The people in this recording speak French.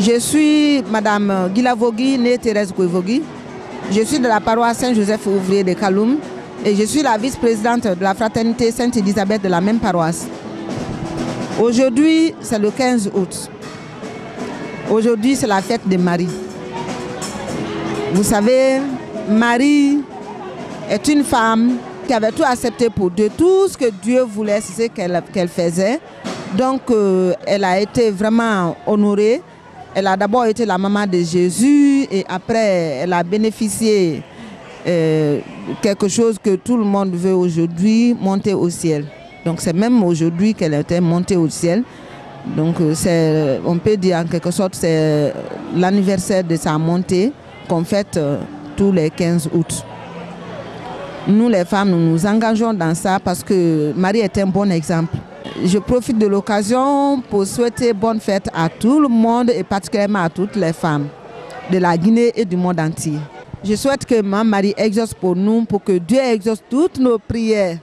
Je suis Madame Guilavogui, née Thérèse Gouevogui. Je suis de la paroisse Saint-Joseph Ouvrier de Kaloum et je suis la vice-présidente de la fraternité Sainte-Élisabeth de la même paroisse. Aujourd'hui, c'est le 15 août. Aujourd'hui, c'est la fête de Marie. Vous savez, Marie est une femme qui avait tout accepté pour Dieu. Tout ce que Dieu voulait, c'est ce qu'elle faisait. Donc, euh, elle a été vraiment honorée. Elle a d'abord été la maman de Jésus et après, elle a bénéficié euh, quelque chose que tout le monde veut aujourd'hui, monter au ciel. Donc, c'est même aujourd'hui qu'elle était montée au ciel. Donc, euh, on peut dire en quelque sorte, c'est l'anniversaire de sa montée qu'on fête tous les 15 août. Nous, les femmes, nous nous engageons dans ça parce que Marie est un bon exemple. Je profite de l'occasion pour souhaiter bonne fête à tout le monde et particulièrement à toutes les femmes de la Guinée et du monde entier. Je souhaite que ma Marie exauce pour nous, pour que Dieu exauce toutes nos prières